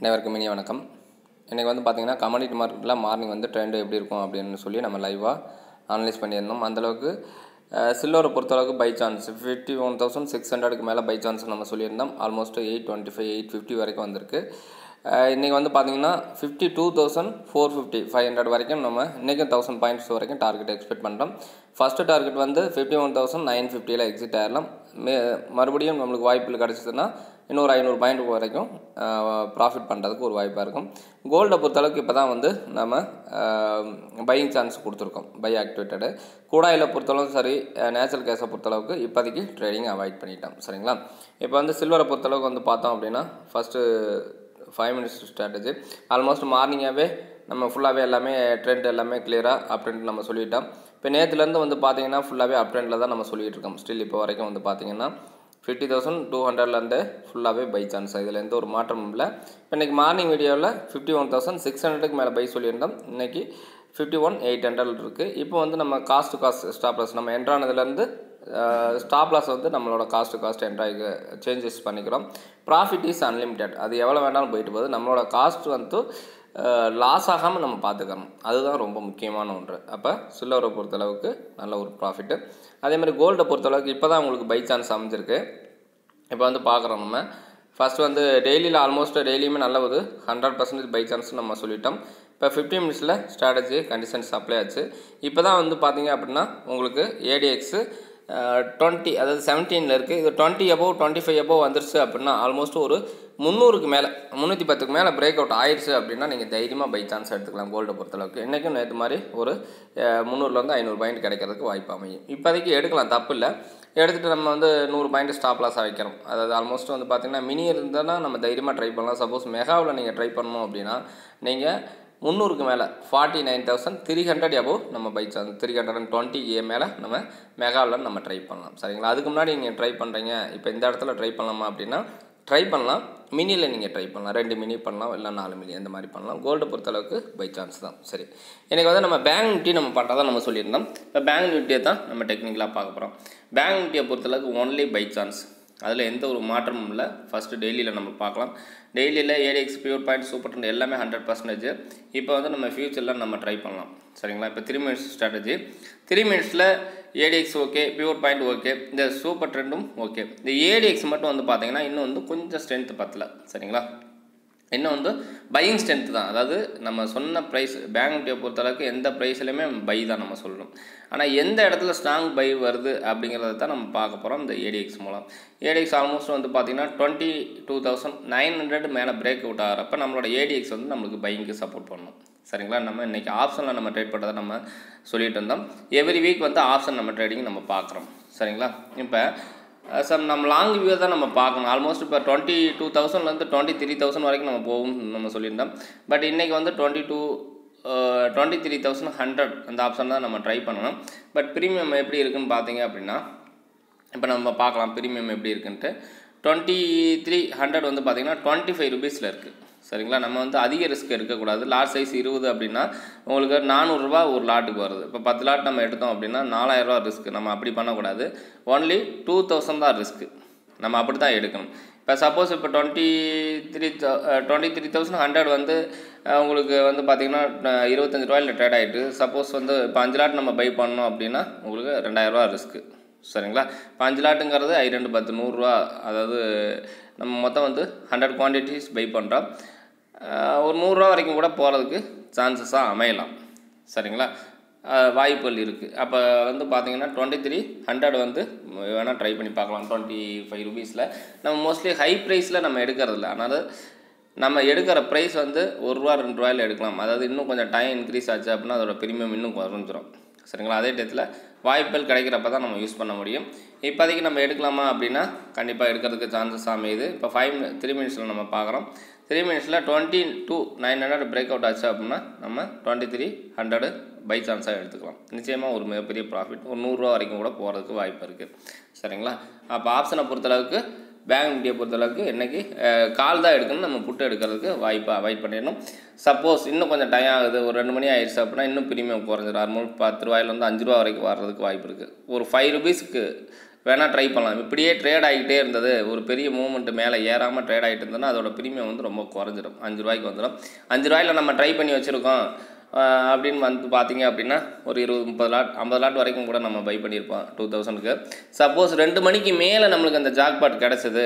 அனைவருக்கும் இனிய வணக்கம். இன்றைக்கி வந்து பார்த்திங்கன்னா கமாடிட்டி மார்க்கெட்டில் மார்னிங் வந்து ட்ரெண்டு எப்படி இருக்கும் அப்படின்னு சொல்லி நம்ம லைவாக அனலைஸ் பண்ணியிருந்தோம். அந்தளவுக்கு சில்வரை பொறுத்தளவுக்கு buy chance fifty one thousand six ஹண்ட்ரடுக்கு மேலே பை சான்ஸ் நம்ம சொல்லியிருந்தோம். Almost eight twenty five eight fifty வரைக்கும் வந்திருக்கு. இன்றைக்கி வந்து பார்த்திங்கன்னா fifty two thousand four fifty five hundred வரைக்கும் நம்ம இன்றைக்கும் தௌசண்ட் பாயிண்ட்ஸ் வரைக்கும் டார்கெட் எக்ஸ்பெக்ட் பண்ணுறோம் ஃபஸ்ட்டு டார்கெட் வந்து ஃபிஃப்டி ஒன் தௌசண்ட் நைன் ஃபிஃப்டியில் எக்ஸிட் ஆயிடலாம் மே மறுபடியும் நம்மளுக்கு வாய்ப்புகள் கிடச்சிதுன்னா இன்னொரு ஐநூறு பாயிண்ட் வரைக்கும் ப்ராஃபிட் பண்ணுறதுக்கு ஒரு வாய்ப்பாக இருக்கும். கோல்டை பொறுத்தளவுக்கு இப்போ தான் வந்து நம்ம பையிங் சான்ஸ் கொடுத்துருக்கோம். பை ஆக்டிவேட்டடு கூடாயில் பொறுத்தளவுக்கு சரி நேச்சுரல் கேஸை பொறுத்தளவுக்கு இப்போதைக்கு ட்ரேடிங் அவாய்ட் பண்ணிட்டோம். சரிங்களா? இப்போ வந்து சில்வரை பொறுத்தளவுக்கு வந்து பார்த்தோம் அப்படின்னா first five minutes strategy almost மார்னிங்காகவே நம்ம ஃபுல்லாகவே எல்லாமே ட்ரெண்ட் எல்லாமே கிளியராக அப்படின்ட்டு நம்ம சொல்லிட்டோம். இப்போ நேற்றுலேருந்து வந்து பார்த்தீங்கன்னா ஃபுல்லாகவே அப் ட்ரெண்டில் தான் நம்ம சொல்லிகிட்டு இருக்கோம். ஸ்டில் இப்போ வரைக்கும் வந்து பார்த்தீங்கன்னா ஃபிஃப்டி தௌசண்ட் டூ ஹண்ட்ரட்லேருந்து ஃபுல்லாகவே பை சான்ஸ் இதில் எந்த ஒரு மாற்றமும் இல்லை. இப்போ இன்றைக்கி மார்னிங் வீடியோவில் ஃபிஃப்டி ஒன் தௌசண்ட் சிக்ஸ் ஹண்ட்ரடுக்கு மேலே பை சொல்லியிருந்தோம். இன்றைக்கி ஃபிஃப்டி ஒன் எயிட் ஹண்ட்ரட் இருக்குது இப்போ வந்து நம்ம காஸ்ட் காஸ்ட் ஸ்டாப் லாஸ் நம்ம என்ட்ரானதுலேருந்து ஸ்டாப் லாஸ் வந்து நம்மளோட காஸ்ட் காஸ்ட் என்ட்ராய்க்கு சேஞ்சஸ் பண்ணிக்கிறோம். ப்ராஃபிட் இஸ் அன்லிமிட்டெட் அது எவ்வளோ வேணாலும் போயிட்டு போகுது. நம்மளோட காஸ்ட் வந்து லாஸ் ஆகாமல் நம்ம பார்த்துக்கணும். அதுதான் ரொம்ப முக்கியமான ஒன்று. அப்போ சில்லரை பொறுத்தளவுக்கு நல்ல ஒரு ப்ராஃபிட்டு அதேமாதிரி கோல்டை பொறுத்தளவுக்கு இப்போ தான் உங்களுக்கு பை சான்ஸ் அமைஞ்சிருக்கு. இப்போ வந்து பார்க்குறோம் நம்ம. ஃபஸ்ட்டு வந்து டெய்லியில் ஆல்மோஸ்ட் டெய்லியுமே நல்ல ஒரு ஹண்ட்ரட் பர்சன்டேஜ் பை சான்ஸ் நம்ம சொல்லிட்டோம். இப்போ ஃபிஃப்டி மினிட்ஸில் ஸ்ட்ராட்டஜி கண்டிஷன்ஸ் அப்ளை ஆச்சு. இப்போ தான் வந்து பார்த்தீங்க அப்படின்னா உங்களுக்கு ஏடிஎக்ஸு டுவெண்ட்டி அதாவது செவன்டீனில் இருக்குது இது twenty above twenty five above வந்துருச்சு அப்படின்னா ஆல்மோஸ்ட் ஒரு முந்நூறுக்கு மேலே முந்நூற்றி பத்துக்கு மேலே பிரேக் அவுட் ஆயிடுச்சு அப்படின்னா நீங்கள் தைரியமாக பை சான்ஸ் எடுத்துக்கலாம் கோல்டை பொறுத்தளவுக்கு. இன்றைக்கும் நேற்று மாதிரி ஒரு முந்நூறுலேருந்து ஐநூறு பாயிண்ட் கிடைக்கிறதுக்கு வாய்ப்பு அமையும். இப்போதைக்கு எடுக்கலாம் தப்பு இல்லை. எடுத்துகிட்டு நம்ம வந்து நூறு பாயிண்ட் ஸ்டாப் லாஸாக வைக்கிறோம். அதாவது ஆல்மோஸ்ட் வந்து பார்த்திங்கன்னா மினி இருந்தால் நம்ம தைரியமாக ட்ரை பண்ணலாம். சப்போஸ் மெகாவில் நீங்கள் ட்ரை பண்ணணும் அப்படின்னா நீங்கள் முந்நூறுக்கு மேலே forty nine thousand three hundred above நம்ம buy chance three hundred and twenty ஏ மேலே நம்ம மெகாவில் நம்ம ட்ரை பண்ணலாம். சரிங்களா? அதுக்கு முன்னாடி நீங்கள் ட்ரை பண்ணுறீங்க இப்போ இந்த இடத்துல ட்ரை பண்ணலாமா அப்படின்னா ட்ரை பண்ணலாம். மினியில் நீங்கள் ட்ரை பண்ணலாம். ரெண்டு மினி பண்ணலாம். இல்லை நாலு மினி அந்த மாதிரி பண்ணலாம். கோல்டு பொறுத்தளவுக்கு பை சான்ஸ் தான். சரி. எனக்கு வந்து நம்ம பேங்க் நிஃப்டி நம்ம பண்ணுறதா நம்ம சொல்லியிருந்தோம். இப்போ பேங்க் நிஃப்டியை தான் நம்ம டெக்னிக்கலாக பார்க்க போகிறோம் பேங்க் நிஃப்டியை பொறுத்தளவுக்கு ஒன்லி பை சான்ஸ் அதில் எந்த ஒரு மாற்றமும் இல்லை. ஃபஸ்ட்டு டெய்லியில் நம்ம பார்க்கலாம். டெய்லியில் ADX pure point super trend எல்லாமே ஹண்ட்ரட் பர்சன்டேஜ் இப்போ வந்து நம்ம ஃபியூச்சரில் நம்ம ட்ரை பண்ணலாம். சரிங்களா? இப்போ த்ரீ மினிட்ஸ் ஸ்ட்ராட்டஜி த்ரீ மினிட்ஸில் ADX okay pure point okay இந்த சூப்பர் ட்ரெண்டும் ஓகே இந்த ஏடிஎக்ஸ் மட்டும் வந்து பார்த்தீங்கன்னா இன்னும் வந்து கொஞ்சம் ஸ்ட்ரென்த்து பத்தல. சரிங்களா? இன்னும் வந்து பையிங் ஸ்ட்ரென்த் தான். அதாவது நம்ம சொன்ன ப்ரைஸ் பேங்க் நிஃப்டியை பொறுத்தளவுக்கு எந்த ப்ரைஸ்லையுமே பை தான் நம்ம சொல்லணும். ஆனால் எந்த இடத்துல ஸ்ட்ராங் பை வருது அப்படிங்கிறத தான் நம்ம பார்க்க போகிறோம் இந்த ஏடிஎக்ஸ் மூலம். ஏடிஎக்ஸ் ஆல்மோஸ்ட் வந்து பார்த்திங்கன்னா twenty two thousand nine hundred மேலே பிரேக் அவுட் ஆகிறப்ப நம்மளோட ஏடிஎக்ஸ் வந்து நம்மளுக்கு பையிங்க்கு சப்போர்ட் பண்ணணும் சரிங்களா? நம்ம இன்றைக்கி ஆப்ஷனில் நம்ம ட்ரேட் பண்ணுறதை நம்ம சொல்லிட்டு இருந்தோம். எவ்ரி வீக் வந்து ஆப்ஷன் நம்ம ட்ரேடிங் நம்ம பார்க்குறோம். சரிங்களா? இப்போ சார் நம்ம லாங் வியூ தான் நம்ம பார்க்கணும். ஆல்மோஸ்ட் இப்போ டுவெண்ட்டி டூ தௌசண்ட்லேருந்து டுவெண்ட்டி த்ரீ தௌசண்ட் வரைக்கும் நம்ம போகும் நம்ம சொல்லியிருந்தோம். பட் இன்றைக்கி வந்து twenty two twenty three thousand hundred அந்த ஆப்ஷன் தான் நம்ம ட்ரை பண்ணணும். பட் ப்ரீமியம் எப்படி இருக்குன்னு பார்த்தீங்க அப்படின்னா இப்போ நம்ம பார்க்கலாம் ப்ரீமியம் எப்படி இருக்குன்ட்டு. டுவெண்ட்டி த்ரீ ஹண்ட்ரட் வந்து பார்த்திங்கன்னா டுவெண்ட்டி ஃபைவ் ருபீஸில் இருக்குது சரிங்களா? நம்ம வந்து அதிக ரிஸ்க் எடுக்கக்கூடாது. லாட் சைஸ் இருபது அப்படின்னா உங்களுக்கு நானூறுரூவா ஒரு லாட்டுக்கு வருது. இப்போ பத்து லாட் நம்ம எடுத்தோம் அப்படின்னா நாலாயிரரூவா ரிஸ்க் நம்ம அப்படி பண்ணக்கூடாது. ஒன்லி டூ தௌசண்ட் தான் ரிஸ்க்கு நம்ம அப்படி தான் எடுக்கணும். இப்போ சப்போஸ் இப்போ twenty three twenty three thousand hundred வந்து உங்களுக்கு வந்து பார்த்திங்கன்னா இருபத்தஞ்சி ரூபாயில் ட்ரேட் ஆகிட்டு சப்போஸ் வந்து இப்போ அஞ்சு லாட் நம்ம பை பண்ணோம் அப்படின்னா உங்களுக்கு ரெண்டாயிரரூவா ரிஸ்க்கு சரிங்களா? இப்போ அஞ்சு லாட்டுங்கிறது ஐ ரெண்டு பத்து நூறுரூவா. அதாவது நம்ம மொத்தம் வந்து ஹண்ட்ரட் குவான்டிட்டிஸ் பை பண்ணுறோம் ஒரு நூறுரூவா வரைக்கும் கூட போகிறதுக்கு சான்சஸாக அமையலாம். சரிங்களா? வாய்ப்புகள் இருக்குது அப்போ வந்து பார்த்தீங்கன்னா டுவெண்ட்டி த்ரீ ஹண்ட்ரட் வந்து வேணால் ட்ரை பண்ணி பார்க்கலாம். டுவெண்ட்டி ஃபைவ் ருபீஸில் நம்ம மோஸ்ட்லி ஹை ப்ரைஸில் நம்ம எடுக்கிறதில்ல அதனால் நம்ம எடுக்கிற ப்ரைஸ் வந்து ஒரு ரூபா ரெண்டு ரூபாயில் எடுக்கலாம். அதாவது இன்னும் கொஞ்சம் டைம் இன்க்ரீஸ் ஆச்சு அப்படின்னா அதோட ப்ரீமியம் இன்னும் குறைஞ்சிரும். சரிங்களா? அதே டயத்தில் வாய்ப்புகள் கிடைக்கிறப்ப தான் நம்ம யூஸ் பண்ண முடியும். இப்போதைக்கு நம்ம எடுக்கலாமா அப்படின்னா கண்டிப்பாக எடுக்கிறதுக்கு சான்சஸ் அமையுது. இப்போ ஃபைவ் த்ரீ மினிட்ஸில் நம்ம பார்க்குறோம். த்ரீ மினிட்ஸில் twenty two nine hundred break out ஆச்சு அப்படின்னா நம்ம டுவெண்ட்டி த்ரீ ஹண்ட்ரடு பை சான்ஸாக எடுத்துக்கலாம். நிச்சயமாக ஒரு மிகப்பெரிய ப்ராஃபிட் ஒரு நூறுரூவா வரைக்கும் கூட போகிறதுக்கு வாய்ப்பு இருக்குது சரிங்களா? அப்போ ஆப்ஷனை பொறுத்தளவுக்கு பேங்க் நிஃப்டியை பொறுத்தளவுக்கு இன்றைக்கி கால் தான் எடுக்கணும் நம்ம புட்டு எடுக்கிறதுக்கு வாய்ப்பை அவாய்ட் பண்ணிடணும். சப்போஸ் இன்னும் கொஞ்சம் டைம் ஆகுது. ஒரு ரெண்டு மணி ஆயிடுச்சு அப்படின்னா இன்னும் ப்ரீமியம் குறைஞ்சிடும் ஆல்மோஸ்ட் பத்து ரூபாயிலேருந்து அஞ்சு ரூபா வரைக்கும் வர்றதுக்கு வாய்ப்பு இருக்குது ஒரு ஃபைவ் ருபீஸ்க்கு வேணால் ட்ரை பண்ணலாம். இப்படியே ட்ரேட் ஆகிட்டே இருந்தது. ஒரு பெரிய மூமெண்ட் மேலே ஏறாமல் ட்ரேட் ஆகிட்டு இருந்ததுன்னா அதோட ப்ரீமியம் வந்து ரொம்ப குறைஞ்சிடும் அஞ்சு ரூபாய்க்கு வந்துடும் அஞ்சு ரூபாயில் நம்ம ட்ரை பண்ணி வச்சுருக்கோம். அப்படின்னு வந்து பார்த்தீங்க அப்படின்னா ஒரு இருபது முப்பது லாட் ஐம்பது லாட் வரைக்கும் கூட நம்ம பை பண்ணியிருப்போம் டூ தௌசண்ட்க்கு சப்போஸ் ரெண்டு மணிக்கு மேலே நம்மளுக்கு அந்த ஜாக்பாட் கிடச்சிது.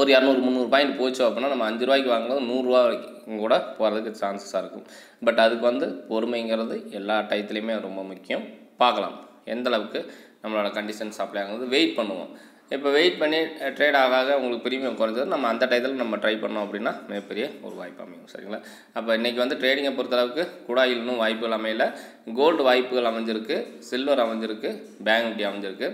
ஒரு இரநூறு முந்நூறு பாயிண்ட் போச்சு அப்படின்னா நம்ம அஞ்சு ரூபாய்க்கு வாங்கும்போது நூறுரூவா வரைக்கும் கூட போகிறதுக்கு சான்சஸாக இருக்கும். பட் அதுக்கு வந்து பொறுமைங்கிறது எல்லா டயத்துலையுமே ரொம்ப முக்கியம். பார்க்கலாம். எந்த அளவுக்கு நம்மளோட கண்டிஷன்ஸ் அப்ளை ஆகும்போது வெயிட் பண்ணுவோம். இப்போ வெயிட் பண்ணி ட்ரேட் ஆக ஆக உங்களுக்கு ப்ரீமியம் குறைஞ்சது நம்ம அந்த டயத்தில் நம்ம ட்ரை பண்ணோம் அப்படின்னா மிகப்பெரிய ஒரு வாய்ப்பு அமையும் சரிங்களா? அப்போ இன்றைக்கி வந்து ட்ரேடிங்கை பொறுத்தளவுக்கு குடாயில் இன்னும் வாய்ப்புகள் அமையல. கோல்டு வாய்ப்புகள் அமைஞ்சிருக்கு சில்வர் அமைஞ்சிருக்கு பேங்க் நிஃப்டி அமைஞ்சிருக்கு.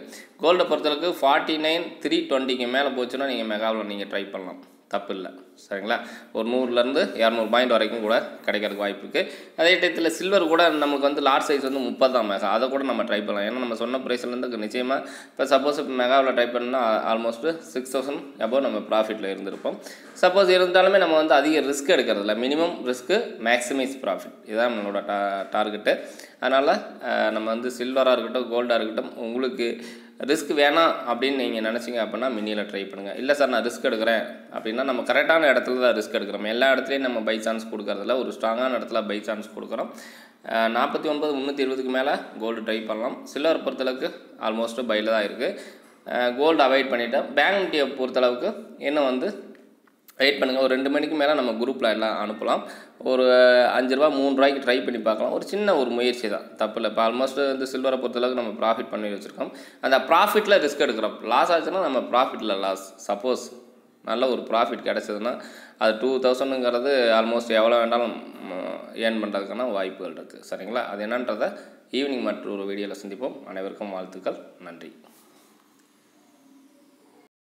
கோல்டை பொறுத்தளவுக்கு ஃபார்ட்டி நைன் த்ரீ டுவெண்ட்டிக்கு மேலே போச்சுன்னா நீங்கள் மெகாவில் நீங்கள் ட்ரை பண்ணலாம். தப்பு இல்லை சரிங்களா? ஒரு நூறுலேருந்து இரநூறு பாயிண்ட் வரைக்கும் கூட கிடைக்கிறதுக்கு வாய்ப்பு இருக்குது அதே டயத்தில் சில்வர் கூட நமக்கு வந்து லார்ஜ் சைஸ் வந்து முப்பது தான் மெகா அதை கூட நம்ம ட்ரை பண்ணலாம். ஏன்னா நம்ம சொன்ன ப்ரைஸ்லேருந்து நிச்சயமாக இப்போ சப்போஸ் இப்போ மெகாவில் ட்ரை பண்ணால் ஆல்மோஸ்ட் சிக்ஸ் தௌசண்ட் அபோவ் நம்ம ப்ராஃபிட்டில் இருந்திருப்போம். சப்போஸ் இருந்தாலுமே நம்ம வந்து அதிக ரிஸ்க் எடுக்கிறதில்ல. மினிமம் ரிஸ்க்கு மேக்ஸிமைஸ் ப்ராஃபிட் இதுதான் நம்மளோட டா டார்கெட்டு அதனால் நம்ம வந்து சில்வராக இருக்கட்டும் கோல்டாக இருக்கட்டும் உங்களுக்கு ரிஸ்க் வேணாம் அப்படின்னு நீங்கள் நினச்சிங்க அப்படின்னா மினியில் ட்ரை பண்ணுங்கள் இல்லை சார் நான் ரிஸ்க் எடுக்கிறேன் அப்படின்னா நம்ம கரெக்டான இடத்துல தான் ரிஸ்க் எடுக்கிறோம். எல்லா இடத்துலையும் நம்ம பை சான்ஸ் கொடுக்கறதில்ல. ஒரு ஸ்ட்ராங்கான இடத்துல பை சான்ஸ் கொடுக்குறோம். நாற்பத்தி ஒன்பது முந்நூற்றி இருபதுக்கு மேலே கோல்டு ட்ரை பண்ணலாம். சில்வர் பொறுத்தளவுக்கு ஆல்மோஸ்ட்டு பையில் தான் இருக்குது கோல்டு அவாய்ட் பண்ணிவிட்டேன் பேங்க் நிஃப்டியை பொறுத்தளவுக்கு இன்னும் வந்து வெயிட் பண்ணுங்கள் ஒரு ரெண்டு மணிக்கு மேலே நம்ம குரூப்பில் எல்லாம் அனுப்பலாம். ஒரு அஞ்சு ரூபா மூணு ரூபாய்க்கு ட்ரை பண்ணி பார்க்கலாம். ஒரு சின்ன ஒரு முயற்சி தான். தப்பு இல்லை இப்போ ஆல்மோஸ்ட் வந்து சில்வரை பொறுத்தளவுக்கு நம்ம ப்ராஃபிட் பண்ணி வச்சுருக்கோம். அந்த ப்ராஃபிட்டில் ரிஸ்க் எடுக்கிறோம். லாஸ் ஆச்சுன்னா நம்ம ப்ராஃபிட்டில் லாஸ் சப்போஸ் நல்ல ஒரு ப்ராஃபிட் கிடச்சதுன்னா அது டூ தௌசண்டுங்கிறது ஆல்மோஸ்ட் எவ்வளோ வேண்டாலும் ஏர்ன் பண்ணுறதுக்கான வாய்ப்புகள் இருக்குது சரிங்களா? அது என்னன்றதை ஈவினிங் மற்றொரு வீடியோவில் சந்திப்போம். அனைவருக்கும் வாழ்த்துக்கள். நன்றி.